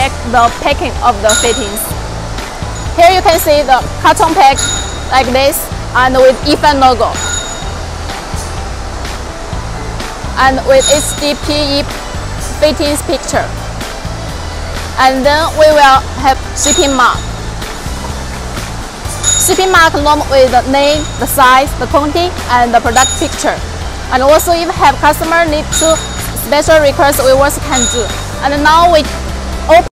check the packing of the fittings. Here you can see the carton pack like this and with Ifan logo. And with HDPE fittings picture. And then we will have shipping mark. Shipping mark along with the name, the size, the quantity, and the product picture. And also if have customer need to special request, we also can do. And now we open